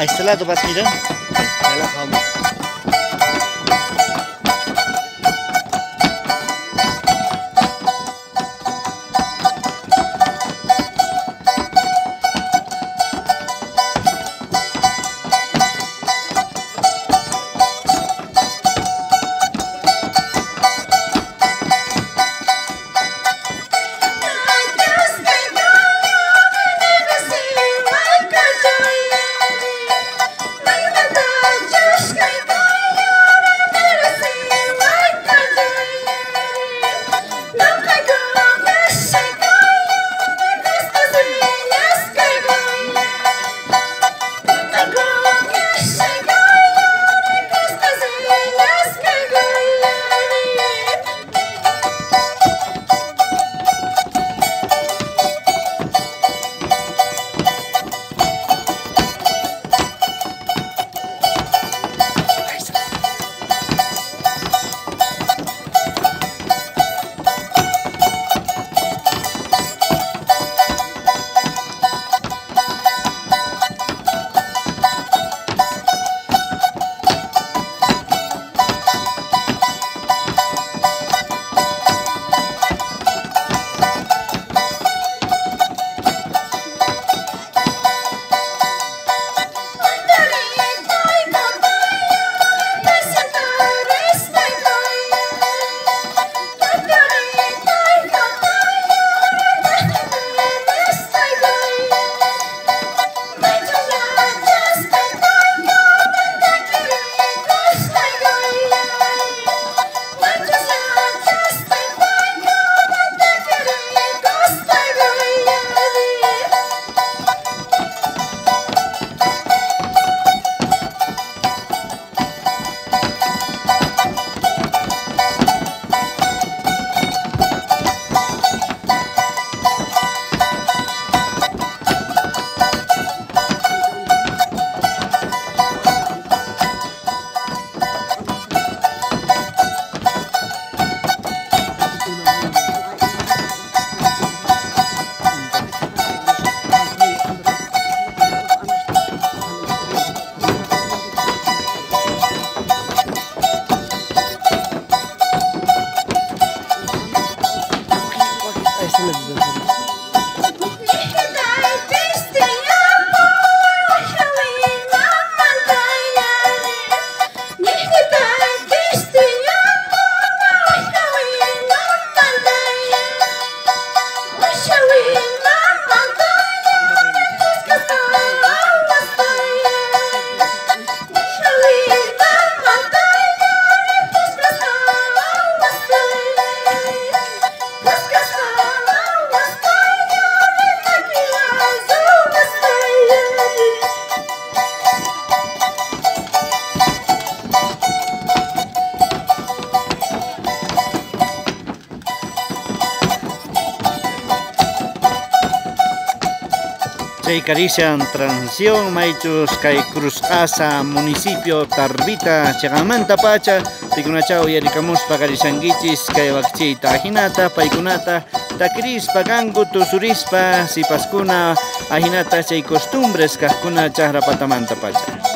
Aisyah lah tu pas ni dah. Jalan kamu. Carician Transición, Maichus, Kay Cruz Asa, Municipio Tarbita, Chagamanta Pacha, Pikunachaw Yarikamuspa Karisangichis, Kay Bakchita Ajinata, Paikunata, Takrispa, Gangu, Tusurispa, Sipaskuna, Ajinata, Chay Costumbres, Kahkuna, Chahrapatamanta Pacha.